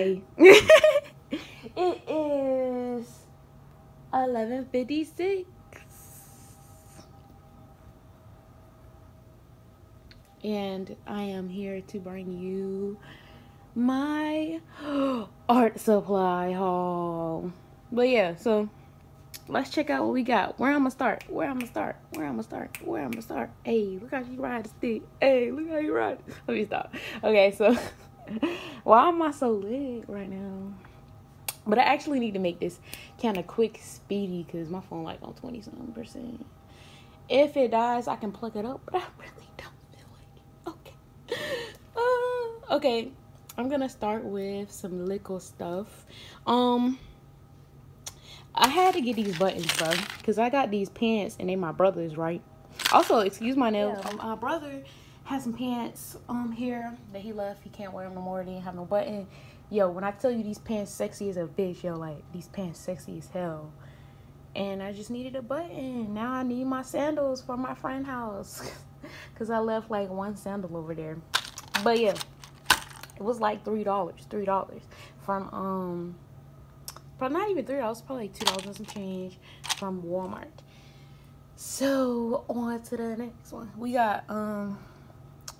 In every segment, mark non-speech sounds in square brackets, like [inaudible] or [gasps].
Okay. [laughs] it is eleven fifty six. And I am here to bring you my [gasps] art supply haul. But yeah, so let's check out what we got. Where I'm gonna start? Where I'm gonna start? Where I'm gonna start? Where I'm gonna start? Hey, look how you ride the stick. Hey, look how you ride. Let me stop. Okay, so [laughs] [laughs] why am I so lit right now? But I actually need to make this kind of quick, speedy, because my phone like on 20 something percent. If it dies, I can plug it up, but I really don't feel like it. Okay. [laughs] Uh, okay. I'm gonna start with some little stuff. Um I had to get these buttons, bro, because I got these pants and they my brother's, right? Also, excuse my nails. Yeah. My brother has some pants um here that he left. He can't wear them no more. They didn't have no button. Yo, when I tell you these pants sexy as a bitch, yo, like these pants sexy as hell. And I just needed a button. Now I need my sandals for my friend house. [laughs] Cause I left like one sandal over there. But yeah. It was like three dollars. Three dollars. From um but not even three dollars, probably like two dollars and some change from Walmart. So on to the next one. We got um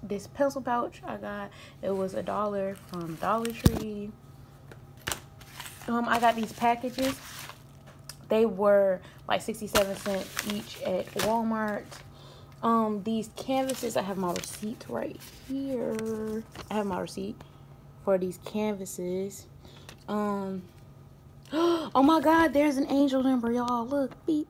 this pencil pouch I got. It was a dollar from Dollar Tree. Um, I got these packages. They were like 67 cents each at Walmart. Um, these canvases, I have my receipt right here. I have my receipt for these canvases. Um, [gasps] oh my god, there's an angel number, y'all. Look, beep.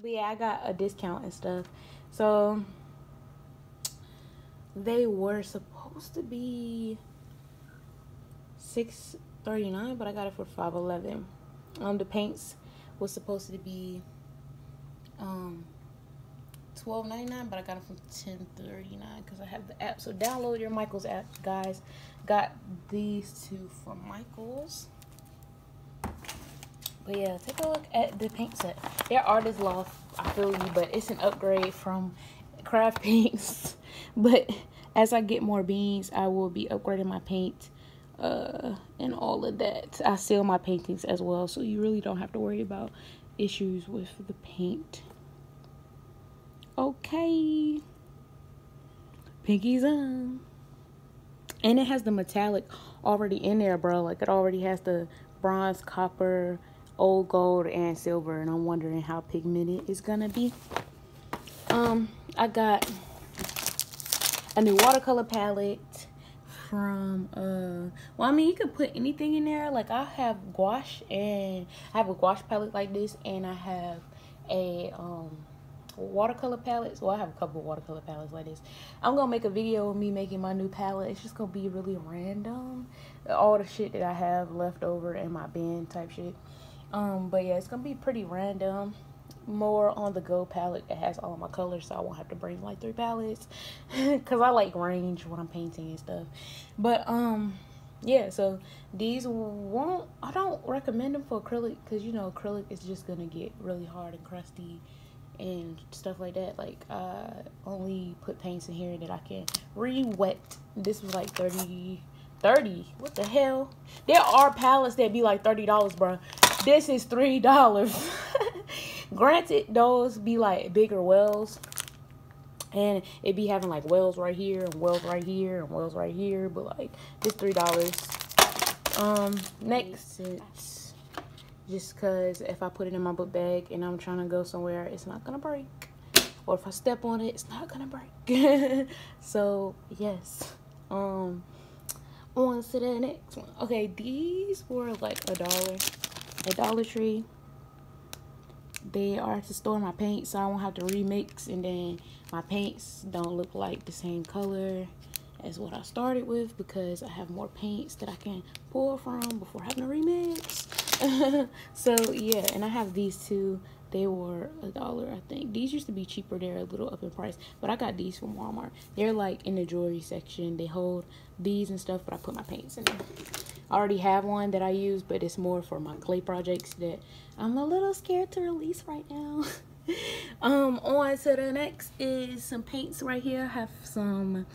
But yeah, I got a discount and stuff. So they were supposed to be six thirty nine, but I got it for five eleven. Um, the paints was supposed to be um twelve ninety nine, but I got it from ten thirty nine because I have the app. So download your Michaels app, guys. Got these two from Michaels. But yeah, take a look at the paint set. They're artist loft, I feel you, but it's an upgrade from craft [laughs] paints. but as I get more beans, I will be upgrading my paint uh, and all of that. I sell my paintings as well, so you really don't have to worry about issues with the paint. Okay. Pinkies on. And it has the metallic already in there, bro. Like, it already has the bronze, copper, old gold, and silver. And I'm wondering how pigmented it's gonna be. Um, I got a new watercolor palette from uh well i mean you could put anything in there like i have gouache and i have a gouache palette like this and i have a um watercolor palettes well i have a couple watercolor palettes like this i'm gonna make a video of me making my new palette it's just gonna be really random all the shit that i have left over in my bin type shit um but yeah it's gonna be pretty random. More on the go palette. That has all my colors so I won't have to bring like three palettes. [laughs] Because I like range when I'm painting and stuff. But um yeah so these won't I don't recommend them for acrylic because you know acrylic is just gonna get really hard and crusty and stuff like that. Like I only put paints in here that I can re-wet. This was like 30 30 what the hell there are palettes that be like 30 dollars bro this is three dollars [laughs] Granted, those be like bigger wells. And it be having like wells right here and wells right here and wells right here. But like this three dollars. Um next it's just cause if I put it in my book bag and I'm trying to go somewhere, it's not gonna break. Or if I step on it, it's not gonna break. [laughs] so yes. Um on to the next one. Okay, these were like a dollar. A Dollar Tree they are to store my paint so I won't have to remix and then my paints don't look like the same color as what I started with because I have more paints that I can pull from before having to remix. [laughs] so yeah, and I have these two. They were a dollar, I think. These used to be cheaper. They're a little up in price, but I got these from Walmart. They're like in the jewelry section. They hold these and stuff, but I put my paints in them. I already have one that I use, but it's more for my clay projects that I'm a little scared to release right now. [laughs] um, on to the next is some paints right here. I have some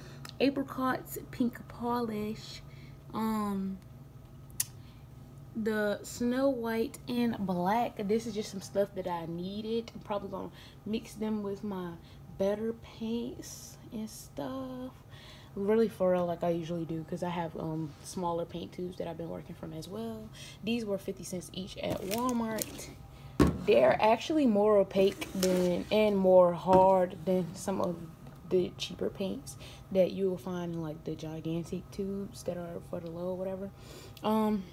apricots pink polish. Um, the snow white and black. This is just some stuff that i needed. I'm probably gonna mix them with my better paints and stuff. Really for real like i usually do because i have um smaller paint tubes that i've been working from as well. These were 50 cents each at walmart. They're actually more opaque than and more hard than some of the cheaper paints that you will find in like the gigantic tubes that are for the low whatever. Um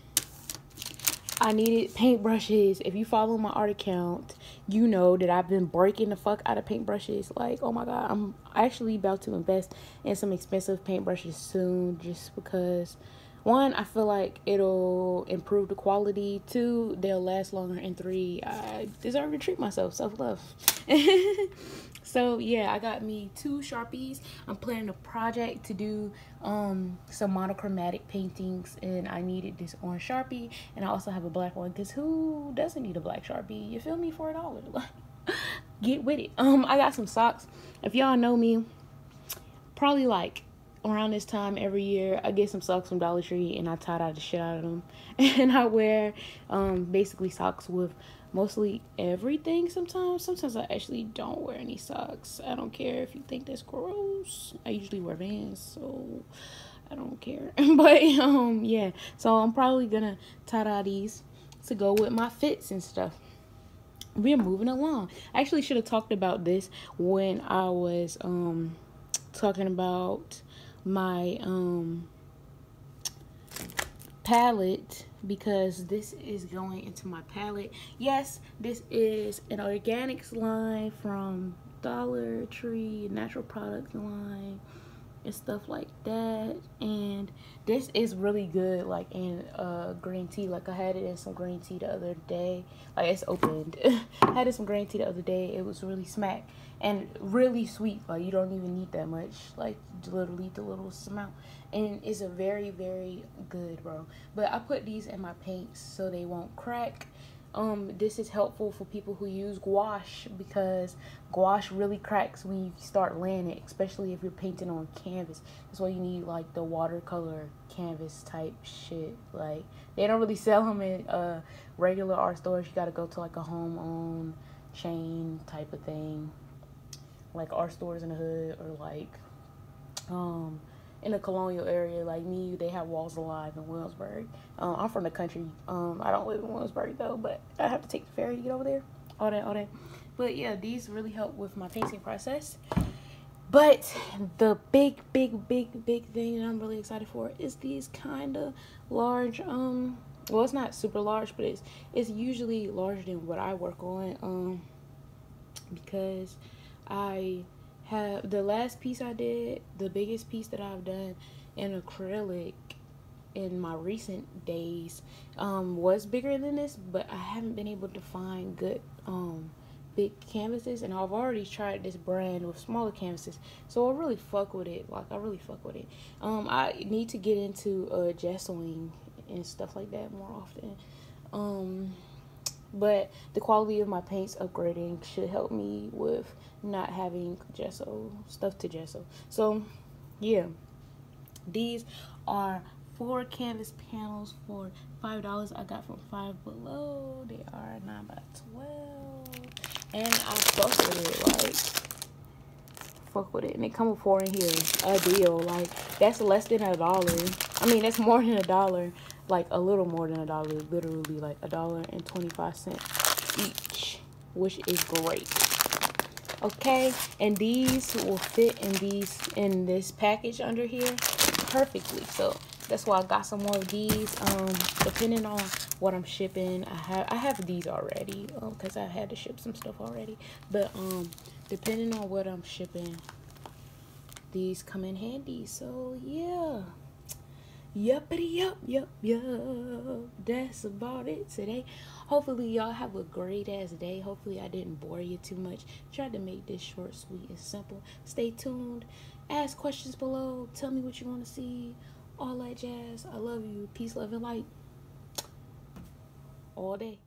I needed paintbrushes. If you follow my art account, you know that I've been breaking the fuck out of paintbrushes. Like, oh my god, I'm actually about to invest in some expensive paintbrushes soon just because one, I feel like it'll improve the quality. Two, they'll last longer. And three, I deserve to treat myself. Self love. [laughs] so yeah, I got me two Sharpies. I'm planning a project to do um, some monochromatic paintings. And I needed this orange Sharpie. And I also have a black one. Because who doesn't need a black Sharpie? You feel me? For a dollar. [laughs] Get with it. Um, I got some socks. If y'all know me, probably like around this time every year I get some socks from Dollar Tree and I tie dye the shit out of them. [laughs] And I wear um basically socks with mostly everything sometimes. Sometimes I actually don't wear any socks. I don't care if you think that's gross. I usually wear Vans so I don't care. [laughs] But um yeah. So I'm probably gonna tie dye these to go with my fits and stuff. We're moving along. I actually should have talked about this when I was um talking about my um palette because this is going into my palette yes this is an organics line from dollar tree natural products line and stuff like that. And this is really good like in uh green tea. Like i had it in some green tea the other day. Like it's opened. [laughs] I had it some green tea the other day. It was really smack and really sweet. Like you don't even need that much. Like literally the little amount and it's a very very good bro. But i put these in my paints so they won't crack um this is helpful for people who use gouache because gouache really cracks when you start laying it especially if you're painting on canvas. That's why you need like the watercolor canvas type shit. Like they don't really [laughs] sell them in uh regular art stores. You got to go to like a home owned chain type of thing like art stores in the hood or like um in a colonial area like me, they have Walls Alive in Williamsburg. Um, I'm from the country. Um, I don't live in Williamsburg though, but I have to take the ferry to get over there. All that, all that. But yeah, these really help with my painting process. But the big, big, big, big thing that I'm really excited for is these kind of large. Um, well, it's not super large, but it's it's usually larger than what I work on. Um, because I have the last piece I did, the biggest piece that I've done in acrylic in my recent days um, was bigger than this, but I haven't been able to find good um, big canvases and I've already tried this brand with smaller canvases so I really fuck with it like I really fuck with it. Um I need to get into uh and stuff like that more often. Um but the quality of my paints upgrading should help me with not having gesso stuff to gesso. So yeah. These are four canvas panels for five dollars. I got from five below. They are nine by 12 and i fuck with it like fuck with it. And they come with four in here. A deal. Like that's less than a dollar. I mean that's more than a dollar like a little more than a dollar literally like a dollar and 25 cents each which is great. Okay and these will fit in these in this package under here perfectly. So that's why I got some more of these. Um depending on what I'm shipping I have I have these already because um, I had to ship some stuff already. But um depending on what I'm shipping these come in handy. So yeah Yuppity yup, yup, yup. That's about it today. Hopefully, y'all have a great ass day. Hopefully, I didn't bore you too much. Tried to make this short, sweet, and simple. Stay tuned. Ask questions below. Tell me what you want to see. all that jazz. I love you. Peace, love, and light. All day.